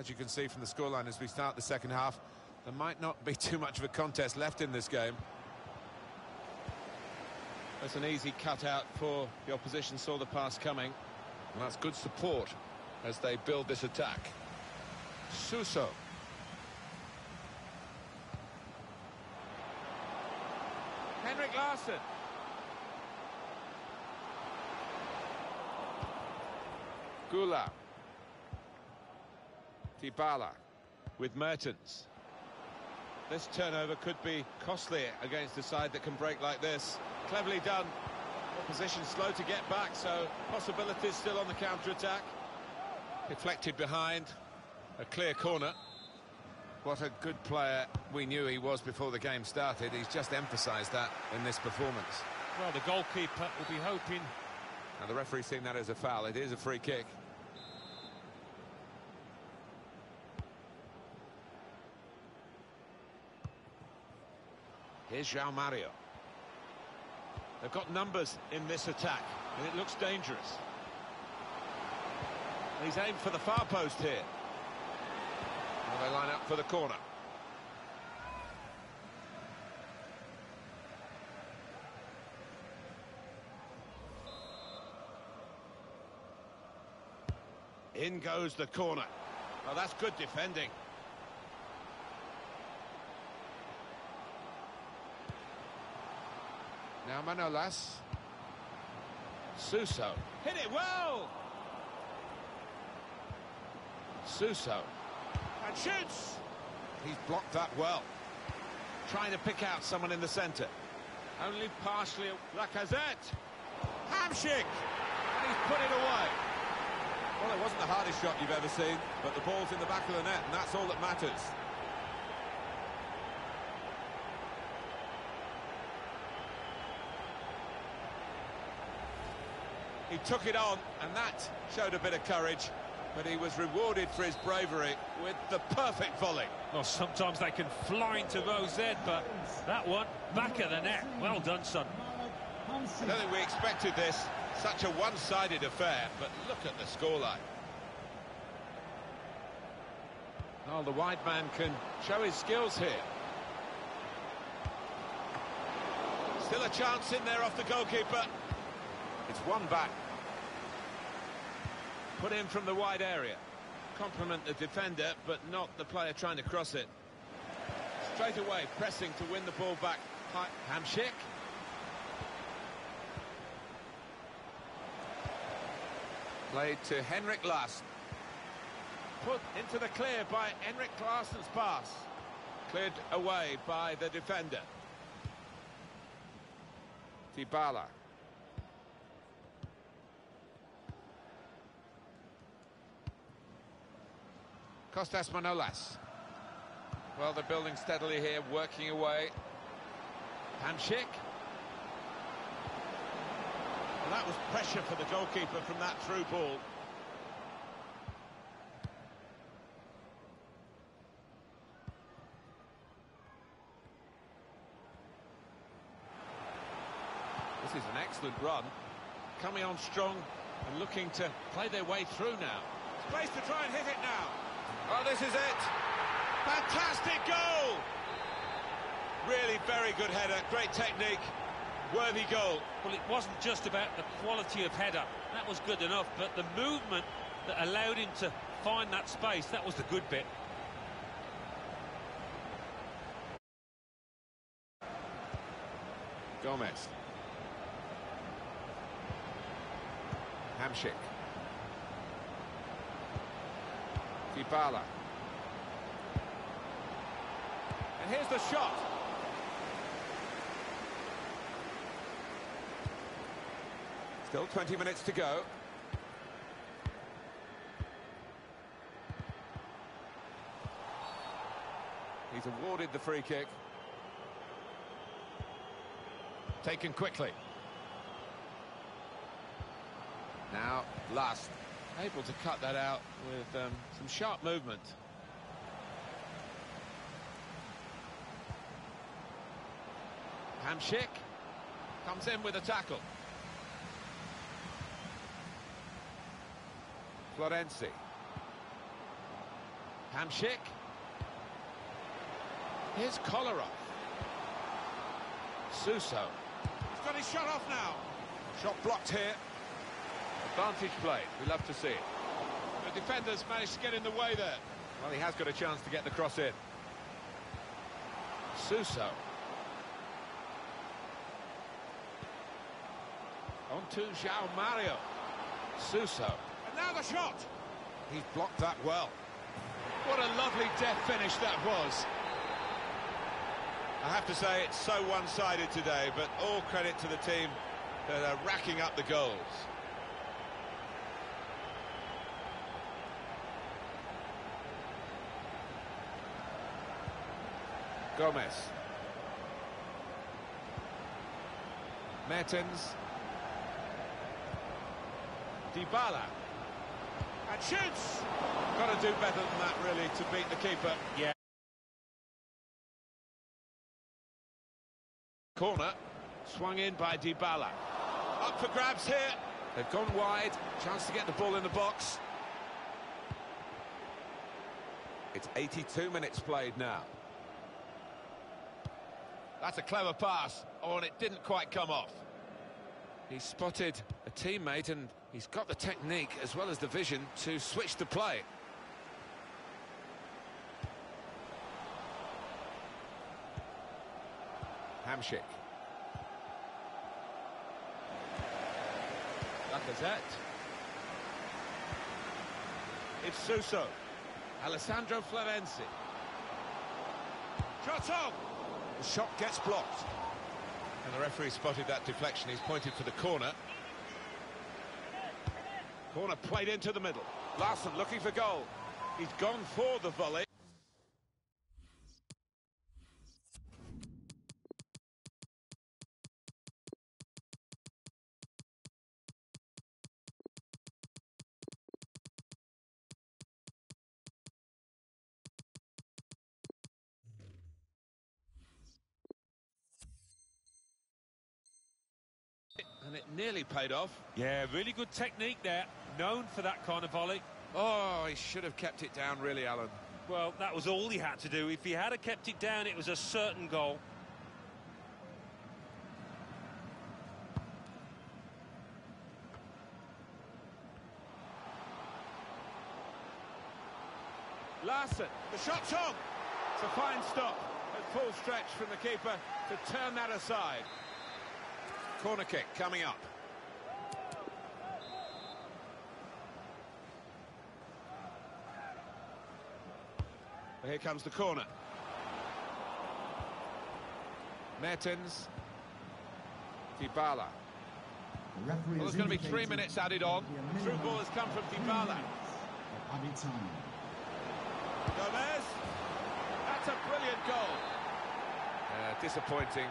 As you can see from the scoreline as we start the second half, there might not be too much of a contest left in this game. That's an easy cutout for the opposition, saw the pass coming. And that's good support as they build this attack. Suso. Henrik Larsson. Gula. Dybala. With Mertens. This turnover could be costly against a side that can break like this. Cleverly done. Opposition slow to get back, so possibilities still on the counter-attack. Deflected behind. A clear corner. What a good player we knew he was before the game started. He's just emphasised that in this performance. Well, the goalkeeper will be hoping... And the referee's seen that as a foul. It is a free kick. Here's João Mario. They've got numbers in this attack, and it looks dangerous. He's aimed for the far post here. Well, they line up for the corner. In goes the corner. Oh, that's good defending. Now Manolas. Suso. Hit it well! Suso. And shoots! He's blocked that well. Trying to pick out someone in the centre. Only partially Lacazette. Hamsik. And he's put it away. Well, it wasn't the hardest shot you've ever seen, but the ball's in the back of the net, and that's all that matters. He took it on, and that showed a bit of courage, but he was rewarded for his bravery with the perfect volley. Well, sometimes they can fly into Row Z, but that one, back of the net. Well done, son. I don't think we expected this. Such a one-sided affair, but look at the scoreline. Oh, the wide man can show his skills here. Still a chance in there off the goalkeeper. It's one back. Put in from the wide area. Compliment the defender, but not the player trying to cross it. Straight away, pressing to win the ball back. Hamsik. Played to Henrik Larsson. Put into the clear by Henrik Larsson's pass. Cleared away by the defender. Dybala. Costas Manolas. Well, they're building steadily here, working away. Hamsik. Well, that was pressure for the goalkeeper from that through ball. This is an excellent run. Coming on strong and looking to play their way through now. Space to try and hit it now. Oh, this is it. Fantastic goal! Really very good header, great technique, worthy goal. Well, it wasn't just about the quality of header. That was good enough, but the movement that allowed him to find that space, that was the good bit. Gomez. Hamsik. Dybala. And here's the shot. Still 20 minutes to go. He's awarded the free kick. Taken quickly. Now, last. Able to cut that out with um, some sharp movement. Hamsik comes in with a tackle. Florenzi. Hamsik. Here's Kolarov. Suso. He's got his shot off now. Shot blocked here. Advantage play. We love to see it. The defenders managed to get in the way there. Well, he has got a chance to get the cross in. Suso. On to João Mario. Suso. And now the shot. He's blocked that well. What a lovely death finish that was. I have to say it's so one-sided today, but all credit to the team that are racking up the goals. Gomez. Mertens. Dybala. And shoots! Got to do better than that, really, to beat the keeper. Yeah. Corner. Swung in by Dybala. Up for grabs here. They've gone wide. Chance to get the ball in the box. It's 82 minutes played now. That's a clever pass. Oh, and it didn't quite come off. He spotted a teammate and he's got the technique as well as the vision to switch the play. Hamsik. Lacazette. It's Suso. Alessandro Florenzi. Shot on! The shot gets blocked. And the referee spotted that deflection. He's pointed for the corner. Corner played into the middle. Larsson looking for goal. He's gone for the volley. It nearly paid off. Yeah, really good technique there. Known for that kind of volley. Oh, he should have kept it down, really, Alan. Well, that was all he had to do. If he had kept it down, it was a certain goal. Larsson, the shot's on. It's a fine stop at full stretch from the keeper to turn that aside. Corner kick coming up. Here comes the corner. Mertens. Dybala. Well, there's going to be three minutes added on. Through ball has come from Dybala. Gomez. That's a brilliant goal. Uh, disappointing,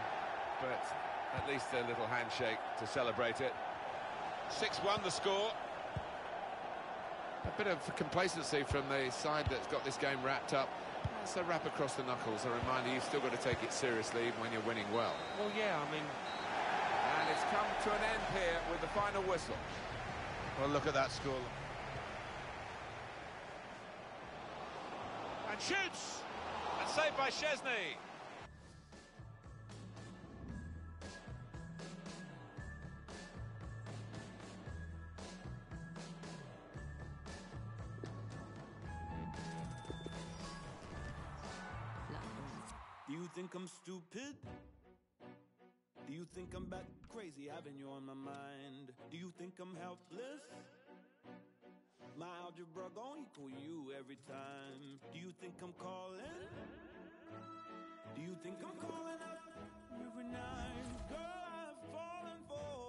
but at least a little handshake to celebrate it. 6-1 the score. A bit of complacency from the side that's got this game wrapped up. It's a rap across the knuckles, a reminder you've still got to take it seriously even when you're winning well. Well, yeah, I mean... And it's come to an end here with the final whistle. Well, look at that score. And shoots! And saved by Szczesny. Think I'm stupid? Do you think I'm bat crazy having you on my mind? Do you think I'm helpless? My algebra gon' equal you every time. Do you think I'm calling? Do you think I'm calling out every night? Girl, I've fallen for